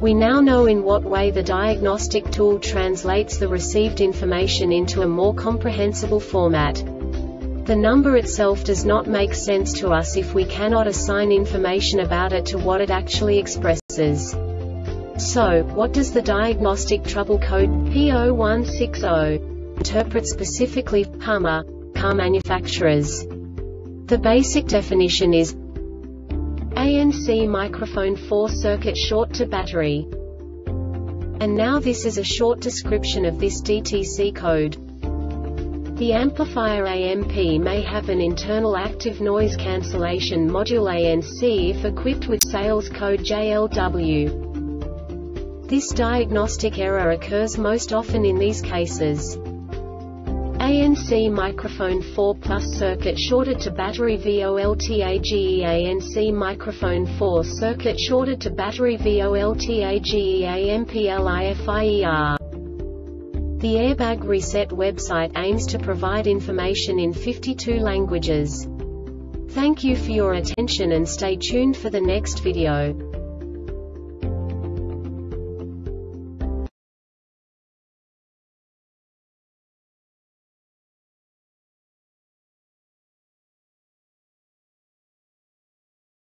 We now know in what way the diagnostic tool translates the received information into a more comprehensible format. The number itself does not make sense to us if we cannot assign information about it to what it actually expresses. So, what does the diagnostic trouble code P0160 interpret specifically Hummer car manufacturers? The basic definition is ANC microphone 4 circuit short to battery. And now this is a short description of this DTC code. The amplifier AMP may have an internal active noise cancellation module ANC if equipped with sales code JLW. This diagnostic error occurs most often in these cases. ANC microphone 4 plus circuit shorted to battery VOLTAGE ANC microphone 4 circuit shorted to battery VOLTAGE AMPLIFIER. The Airbag Reset website aims to provide information in 52 languages. Thank you for your attention and stay tuned for the next video.